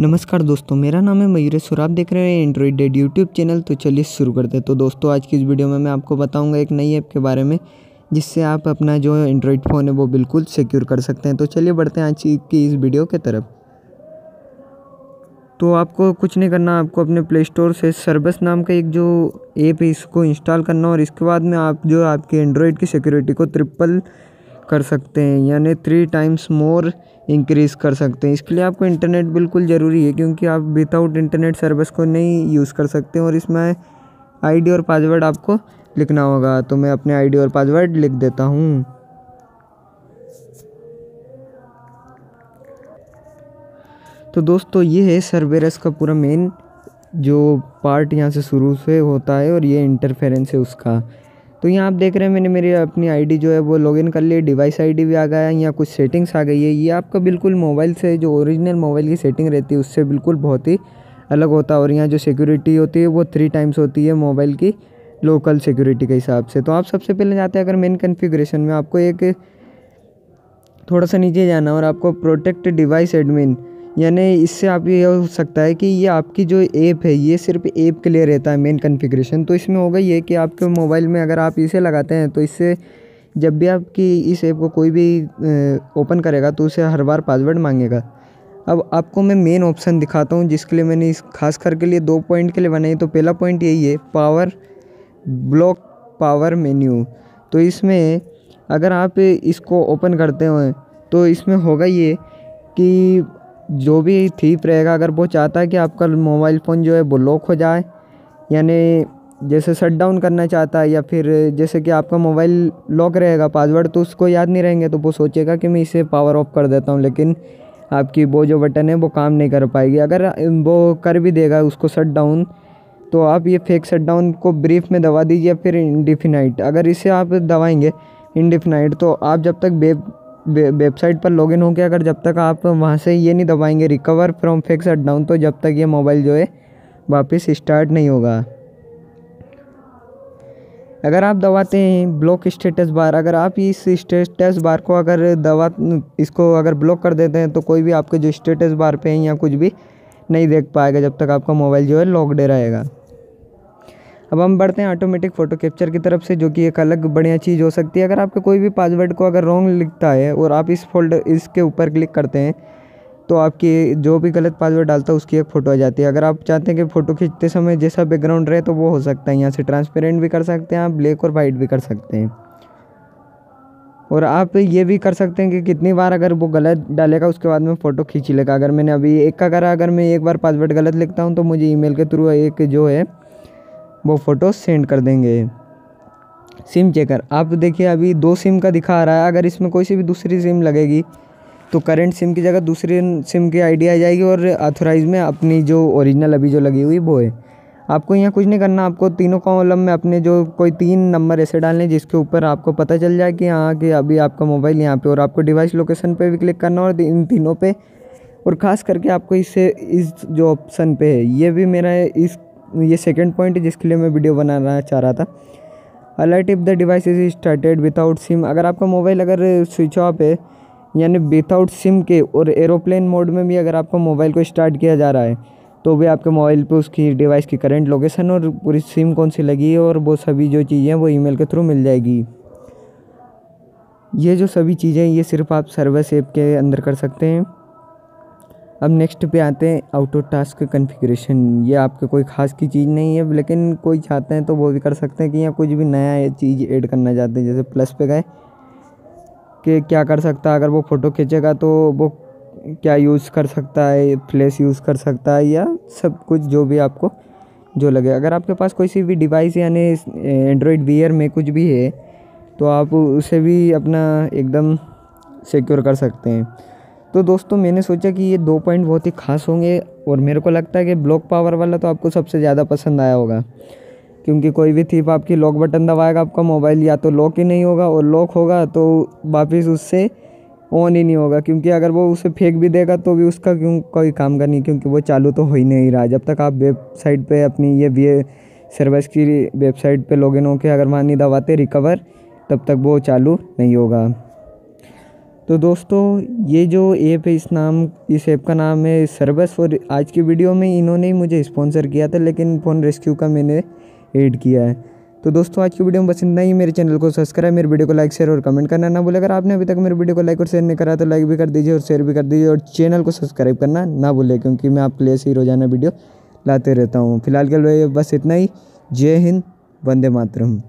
नमस्कार दोस्तों, मेरा नाम है मयूरेश और आप देख रहे हैं एंड्रॉइड डेड यूट्यूब चैनल तो चलिए शुरू करते हैं। तो दोस्तों, आज की इस वीडियो में मैं आपको बताऊँगा एक नई ऐप के बारे में, जिससे आप अपना जो एंड्रॉइड फ़ोन है वो बिल्कुल सिक्योर कर सकते हैं। तो चलिए बढ़ते हैं आज की इस वीडियो के तरफ़। तो आपको कुछ नहीं करना, आपको अपने प्ले स्टोर से सर्विस नाम का एक जो ऐप है, इसको इंस्टॉल करना और इसके बाद में आप जो आपके एंड्रॉयड की सिक्योरिटी को ट्रिपल कर सकते हैं, यानी थ्री टाइम्स मोर इंक्रीज़ कर सकते हैं। इसके लिए आपको इंटरनेट बिल्कुल ज़रूरी है, क्योंकि आप विदाउट इंटरनेट सर्विस को नहीं यूज़ कर सकते और इसमें आईडी और पासवर्ड आपको लिखना होगा। तो मैं अपने आईडी और पासवर्ड लिख देता हूँ। तो दोस्तों, ये है सर्वेरस का पूरा मेन जो पार्ट यहाँ से शुरू से होता है, और ये इंटरफेरेंस है उसका। तो यहाँ आप देख रहे हैं, मैंने मेरी अपनी आईडी जो है वो लॉगिन कर ली डिवाइस आईडी भी आ गया है, यहाँ कुछ सेटिंग्स आ गई है। ये आपका बिल्कुल मोबाइल से, जो ओरिजिनल मोबाइल की सेटिंग रहती है, उससे बिल्कुल बहुत ही अलग होता है। और यहाँ जो सिक्योरिटी होती है, वो थ्री टाइम्स होती है मोबाइल की लोकल सिक्योरिटी के हिसाब से। तो आप सबसे पहले जाते हैं, अगर मेन कन्फिग्रेशन में आपको एक थोड़ा सा नीचे जाना और आपको प्रोटेक्ट डिवाइस एडमिन यानी इससे आप ये हो सकता है कि ये आपकी जो ऐप है, ये सिर्फ़ ऐप के लिए रहता है मेन कन्फिग्रेशन तो इसमें होगा ये कि आपके मोबाइल में अगर आप इसे लगाते हैं तो इससे जब भी आपकी इस ऐप को कोई भी ओपन करेगा तो उसे हर बार पासवर्ड मांगेगा। अब आपको मैं मेन ऑप्शन दिखाता हूँ, जिसके लिए मैंने इस, खास करके लिए दो पॉइंट के लिए बनाई। तो पहला पॉइंट यही है पावर ब्लॉक पावर मेन्यू तो इसमें अगर आप इसको ओपन करते हो तो इसमें होगा ये कि जो भी थीप रहेगा, अगर वो चाहता है कि आपका मोबाइल फ़ोन जो है वो लॉक हो जाए, यानी जैसे शट डाउन करना चाहता है या फिर जैसे कि आपका मोबाइल लॉक रहेगा पासवर्ड तो उसको याद नहीं रहेंगे तो वो सोचेगा कि मैं इसे पावर ऑफ़ कर देता हूँ, लेकिन आपकी वो जो बटन है वो काम नहीं कर पाएगी। अगर वो कर भी देगा, उसको शट डाउन तो आप ये फेक शट डाउन को ब्रीफ में दबा दीजिए फिर इंडिफिनाइट अगर इसे आप दबाएँगे इंडिफिनाइट तो आप जब तक वेब वेबसाइट पर लॉगिन होकर अगर जब तक आप वहाँ से ये नहीं दबाएँगे recover from fake shut down तो जब तक ये मोबाइल जो है वापस स्टार्ट नहीं होगा। अगर आप दबाते हैं ब्लॉक स्टेटस बार अगर आप इस स्टेटस बार को अगर दबा, इसको अगर ब्लॉक कर देते हैं तो कोई भी आपके जो स्टेटस बार पे हैं या कुछ भी नहीं देख पाएगा जब तक आपका मोबाइल जो है लॉकड रहेगा। अब हम बढ़ते हैं ऑटोमेटिक फ़ोटो कैप्चर की तरफ़ से, जो कि एक अलग बढ़िया चीज़ हो सकती है। अगर आपका कोई भी पासवर्ड को अगर रॉन्ग लिखता है और आप इस फोल्डर इसके ऊपर क्लिक करते हैं तो आपकी जो भी गलत पासवर्ड डालता है, उसकी एक फ़ोटो आ जाती है। अगर आप चाहते हैं कि फ़ोटो खींचते समय जैसा बैकग्राउंड रहे तो वो हो सकता है। यहाँ से ट्रांसपेरेंट भी कर सकते हैं आप ब्लैक और वाइट भी कर सकते हैं। और आप ये भी कर सकते हैं कि कितनी बार अगर वो गलत डालेगा, उसके बाद में फ़ोटो खींच लेगा। अगर मैंने अभी एक का करा अगर मैं एक बार पासवर्ड गलत लिखता हूँ तो मुझे ईमेल के थ्रू एक जो है वो फ़ोटो सेंड कर देंगे। सिम चेकर आप देखिए अभी दो सिम का दिखा रहा है। अगर इसमें कोई सी भी दूसरी सिम लगेगी तो करंट सिम की जगह दूसरी सिम की आईडी आ जाएगी और ऑथोराइज में अपनी जो ओरिजिनल अभी जो लगी हुई वो है। आपको यहाँ कुछ नहीं करना, आपको तीनों कॉलम में अपने जो कोई तीन नंबर ऐसे डालने जिसके ऊपर आपको पता चल जाए कि हाँ कि अभी आपका मोबाइल यहाँ पे और आपको डिवाइस लोकेशन पे भी क्लिक करना और इन तीनों पे और ख़ास करके आपको इससे इस जो ऑप्शन पे है, ये भी मेरा इस ये सेकेंड पॉइंट है जिसके लिए मैं वीडियो बनाना चाह रहा था। Alert if the device is started without SIM अगर आपका मोबाइल अगर स्विच ऑफ़ है, यानी विदाउट सिम के और एरोप्लेन मोड में भी अगर आपका मोबाइल को स्टार्ट किया जा रहा है तो भी आपके मोबाइल पे उसकी डिवाइस की करंट लोकेशन और पूरी सिम कौन सी लगी है और वो सभी जो चीज़ें हैं वो ईमेल के थ्रू मिल जाएगी। ये जो सभी चीज़ें ये सिर्फ़ आप सर्विस ऐप के अंदर कर सकते हैं। अब नेक्स्ट पे आते हैं आउटो टास्क कन्फिग्रेशन ये आपके कोई ख़ास की चीज़ नहीं है, लेकिन कोई चाहते हैं तो वो भी कर सकते हैं कि यहाँ कुछ भी नया चीज़ ऐड करना चाहते हैं, जैसे प्लस पे गए कि क्या कर सकता है, अगर वो फ़ोटो खींचेगा तो वो क्या यूज़ कर सकता है फ्लैश यूज़ कर सकता है, या सब कुछ जो भी आपको जो लगे। अगर आपके पास कोई सी भी डिवाइस यानी एंड्रॉयड वीयर में कुछ भी है तो आप उसे भी अपना एकदम सिक्योर कर सकते हैं। तो दोस्तों मैंने सोचा कि ये दो पॉइंट बहुत ही खास होंगे और मेरे को लगता है कि ब्लॉक पावर वाला तो आपको सबसे ज़्यादा पसंद आया होगा। क्योंकि कोई भी थीप आपकी लॉक बटन दबाएगा, आपका मोबाइल या तो लॉक ही नहीं होगा और लॉक होगा तो वापस उससे ऑन ही नहीं होगा। क्योंकि अगर वो उसे फेंक भी देगा तो भी उसका क्यों, कोई काम का नहीं, क्योंकि वो चालू तो हो ही नहीं रहा। जब तक आप वेबसाइट पे अपनी ये वी सर्विस की वेबसाइट पे लॉगिन होकर अगर वहाँ नहीं दबाते रिकवर तब तक वो चालू नहीं होगा। तो दोस्तों, ये जो ऐप है, इस नाम, इस ऐप का नाम है सर्वस और आज की वीडियो में इन्होंने ही मुझे स्पॉन्सर किया था, लेकिन फ़ोन रेस्क्यू का मैंने ऐड किया है। तो दोस्तों, आज की वीडियो में बस इतना ही। मेरे चैनल को सब्सक्राइब, मेरे वीडियो को लाइक, शेयर और कमेंट करना ना भूले। अगर आपने अभी तक मेरे वीडियो को लाइक और शेयर नहीं करा तो लाइक भी कर दीजिए और शेयर भी कर दीजिए और चैनल को सब्सक्राइब करना ना भूले, क्योंकि मैं आपके लिए ऐसे ही रोज़ाना वीडियो लाते रहता हूँ। फ़िलहाल के लिए बस इतना ही। जय हिंद, वंदे मातरम।